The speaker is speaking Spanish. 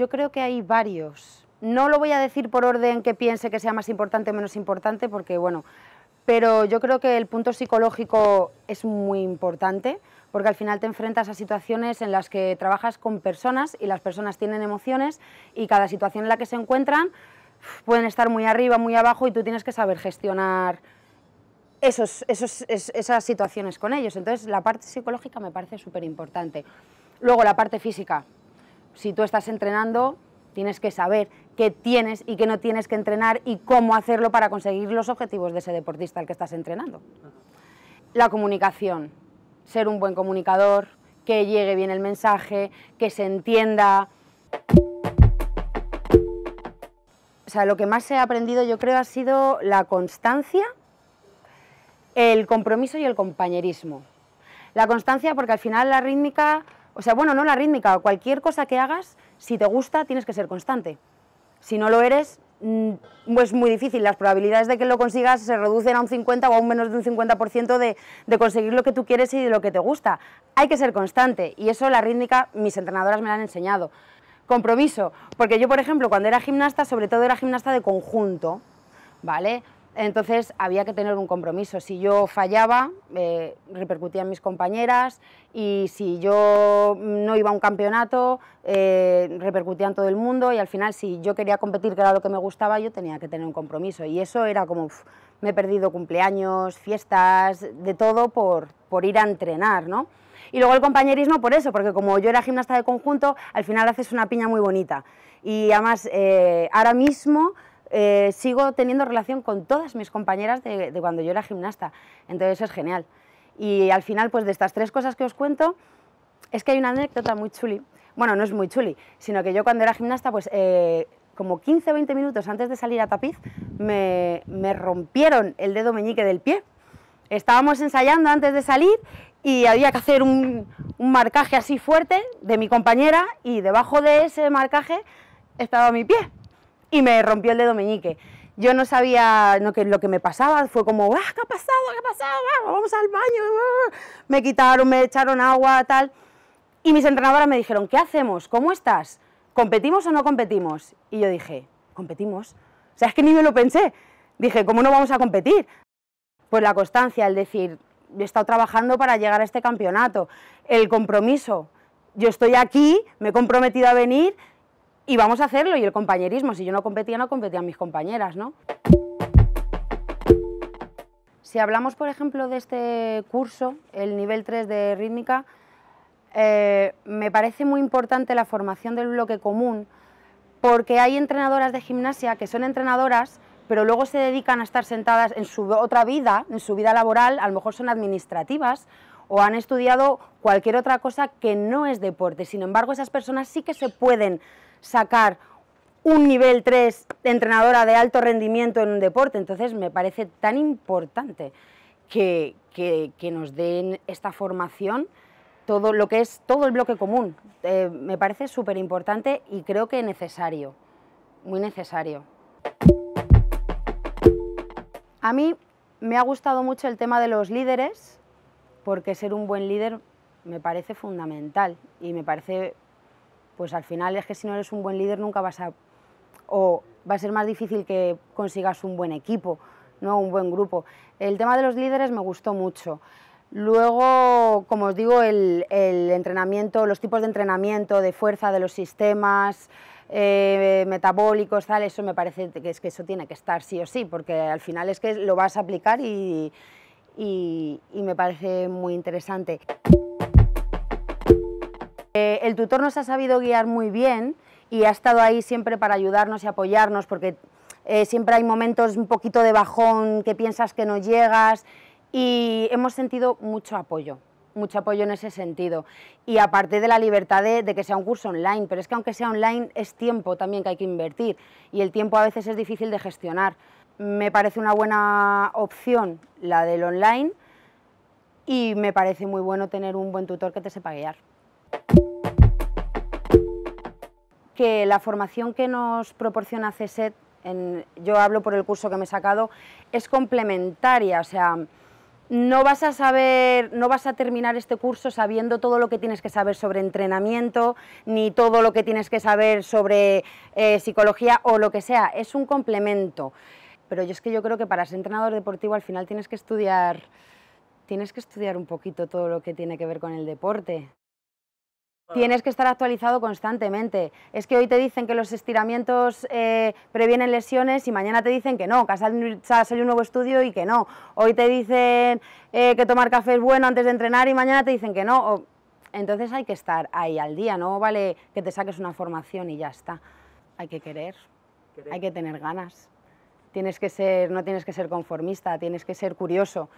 yo creo que hay varios. No lo voy a decir por orden que piense que sea más importante o menos importante, porque bueno, pero yo creo que el punto psicológico es muy importante, porque al final te enfrentas a situaciones en las que trabajas con personas y las personas tienen emociones y cada situación en la que se encuentran pueden estar muy arriba, muy abajo y tú tienes que saber gestionar esos, esas situaciones con ellos. Entonces la parte psicológica me parece súper importante. Luego la parte física. Si tú estás entrenando, tienes que saber qué tienes y qué no tienes que entrenar y cómo hacerlo para conseguir los objetivos de ese deportista al que estás entrenando. La comunicación, ser un buen comunicador, que llegue bien el mensaje, que se entienda. O sea, lo que más he aprendido yo creo ha sido la constancia, el compromiso y el compañerismo. La constancia porque al final la rítmica o sea, bueno, no la rítmica, cualquier cosa que hagas, si te gusta, tienes que ser constante. Si no lo eres, mm, es muy difícil. Las probabilidades de que lo consigas se reducen a un 50 o a un menos de un 50% de, de conseguir lo que tú quieres y de lo que te gusta. Hay que ser constante y eso la rítmica, mis entrenadoras me lo han enseñado. Compromiso, porque yo, por ejemplo, cuando era gimnasta, sobre todo era gimnasta de conjunto, ¿vale? Entonces había que tener un compromiso. Si yo fallaba, eh, repercutía en mis compañeras y si yo no iba a un campeonato, eh, repercutía en todo el mundo y al final si yo quería competir, que era lo que me gustaba, yo tenía que tener un compromiso. Y eso era como, me he perdido cumpleaños, fiestas, de todo por, por ir a entrenar, ¿no? Y luego el compañerismo por eso, porque como yo era gimnasta de conjunto, al final haces una piña muy bonita. Y además, eh, ahora mismo eh, sigo teniendo relación con todas mis compañeras de, cuando yo era gimnasta, entonces eso es genial. Y al final, pues de estas tres cosas que os cuento, es que hay una anécdota muy chuli, bueno, no es muy chuli, sino que yo cuando era gimnasta, pues eh, como 15 o 20 minutos antes de salir a tapiz, me, rompieron el dedo meñique del pie. Estábamos ensayando antes de salir y había que hacer un, un marcaje así fuerte de mi compañera y debajo de ese marcaje estaba mi pie y me rompió el dedo meñique. Yo no sabía lo que, lo que me pasaba, fue como, ah, ¿qué ha pasado? ¿Qué ha pasado? Ah, vamos al baño. Ah". Me quitaron, me echaron agua, tal. Y mis entrenadoras me dijeron, ¿qué hacemos? ¿Cómo estás? ¿Competimos o no competimos? Y yo dije, ¿competimos? O sea, es que ni me lo pensé. Dije, ¿cómo no vamos a competir? Pues la constancia, el decir, he estado trabajando para llegar a este campeonato, el compromiso. Yo estoy aquí, me he comprometido a venir, y vamos a hacerlo, y el compañerismo, si yo no competía, no competían mis compañeras, ¿no? Si hablamos, por ejemplo, de este curso, el nivel 3 de rítmica, eh, me parece muy importante la formación del bloque común, porque hay entrenadoras de gimnasia que son entrenadoras, pero luego se dedican a estar sentadas en su otra vida, en su vida laboral, a lo mejor son administrativas o han estudiado cualquier otra cosa que no es deporte. Sin embargo, esas personas sí que se pueden sacar un nivel 3 de entrenadora de alto rendimiento en un deporte. Entonces me parece tan importante que, nos den esta formación, todo lo que es todo el bloque común. Eh, me parece súper importante y creo que necesario, muy necesario. A mí me ha gustado mucho el tema de los líderes, porque ser un buen líder me parece fundamental y me parece pues al final es que si no eres un buen líder nunca vas a, o va a ser más difícil que consigas un buen equipo, ¿no? un buen grupo. El tema de los líderes me gustó mucho. Luego, como os digo, el, entrenamiento, los tipos de entrenamiento, de fuerza de los sistemas eh, metabólicos, tal, eso me parece que, es que eso tiene que estar sí o sí, porque al final es que lo vas a aplicar y, y me parece muy interesante. Eh, el tutor nos ha sabido guiar muy bien y ha estado ahí siempre para ayudarnos y apoyarnos, porque eh, siempre hay momentos un poquito de bajón que piensas que no llegas y hemos sentido mucho apoyo mucho apoyo en ese sentido. Y aparte de la libertad de, de, que sea un curso online, pero es que aunque sea online es tiempo también que hay que invertir y el tiempo a veces es difícil de gestionar. Me parece una buena opción la del online y me parece muy bueno tener un buen tutor que te sepa guiar. Que la formación que nos proporciona CESET, yo hablo por el curso que me he sacado, es complementaria, o sea, no vas a saber, no vas a terminar este curso sabiendo todo lo que tienes que saber sobre entrenamiento, ni todo lo que tienes que saber sobre eh, psicología o lo que sea, es un complemento. Pero yo es que yo creo que para ser entrenador deportivo al final tienes que estudiar, tienes que estudiar un poquito todo lo que tiene que ver con el deporte. Tienes que estar actualizado constantemente. Es que hoy te dicen que los estiramientos eh, previenen lesiones y mañana te dicen que no, que ha salido un nuevo estudio y que no. Hoy te dicen eh, que tomar café es bueno antes de entrenar y mañana te dicen que no. Entonces hay que estar ahí al día, no vale que te saques una formación y ya está. Hay que querer, hay que tener ganas. Tienes que ser, no tienes que ser conformista, tienes que ser curioso.